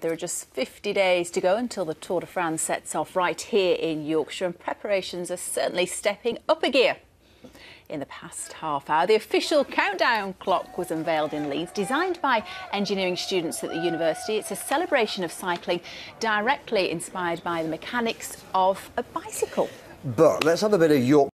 There are just 50 days to go until the Tour de France sets off right here in Yorkshire, and preparations are certainly stepping up a gear. In the past half hour, the official countdown clock was unveiled in Leeds, designed by engineering students at the university. It's a celebration of cycling directly inspired by the mechanics of a bicycle. But let's have a bit of York.